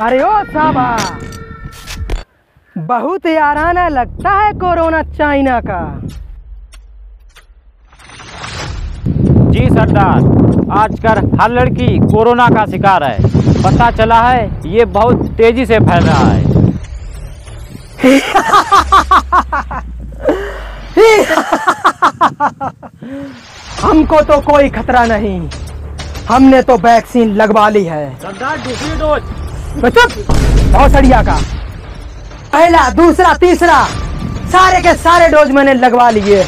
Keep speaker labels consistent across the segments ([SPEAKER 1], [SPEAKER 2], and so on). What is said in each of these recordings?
[SPEAKER 1] अरे ओ साबा। बहुत याराना लगता है कोरोना चाइना का।
[SPEAKER 2] जी सरदार आजकल हर लड़की कोरोना का शिकार है। पता चला है ये बहुत तेज़ी से फैल रहा है।
[SPEAKER 1] हमको तो कोई खतरा नहीं। हमने तो वैक्सीन लगवा ली है।
[SPEAKER 2] सरदार दूसरी डोज
[SPEAKER 1] तो चुप। भौसड़िया का। पहला दूसरा तीसरा। सारे के सारे डोज मैंने लगवा लिए।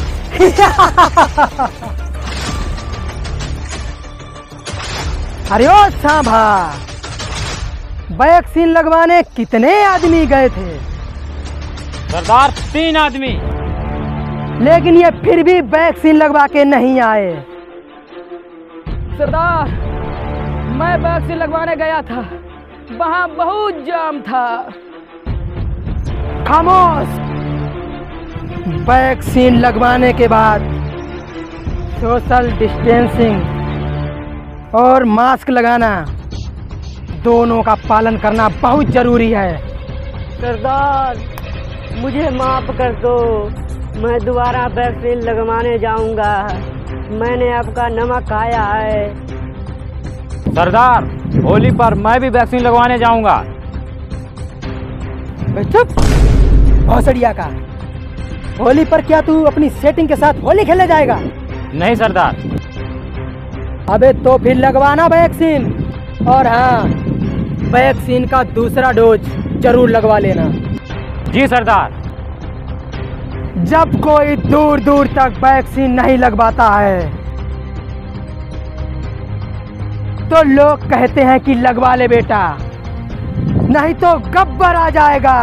[SPEAKER 1] अरे ओ सांभा। वैक्सीन लगवाने कितने आदमी गए थे?
[SPEAKER 2] सरदार तीन आदमी।
[SPEAKER 1] लेकिन ये फिर भी वैक्सीन लगवा के नहीं आए।
[SPEAKER 3] सरदार, मैं वैक्सीन लगवाने गया था। वहाँ बहुत जाम था।
[SPEAKER 1] खामोश। वैक्सीन लगवाने के बाद सोशल डिस्टेंसिंग और मास्क लगाना दोनों का पालन करना बहुत ज़रूरी है।
[SPEAKER 4] सरदार, मुझे माफ़ कर दो। मैं दोबारा वैक्सीन लगवाने जाऊँगा। मैंने आपका नमक खाया है।
[SPEAKER 2] सरदार होली पर मैं भी वैक्सीन लगवाने जाऊँगा।
[SPEAKER 1] चुप! भौसड़िया का। होली पर क्या तू अपनी सेटिंग के साथ होली खेलने जाएगा?
[SPEAKER 2] नहीं सरदार।
[SPEAKER 1] अबे तो फिर लगवाना वैक्सीन और हाँ वैक्सीन का दूसरा डोज ज़रूर लगवा लेना।
[SPEAKER 2] जी सरदार।
[SPEAKER 1] जब कोई दूर दूर तक वैक्सीन नहीं लगवाता है। तो लोग कहते हैं कि लगवा ले बेटा, नहीं तो गब्बर आ जाएगा।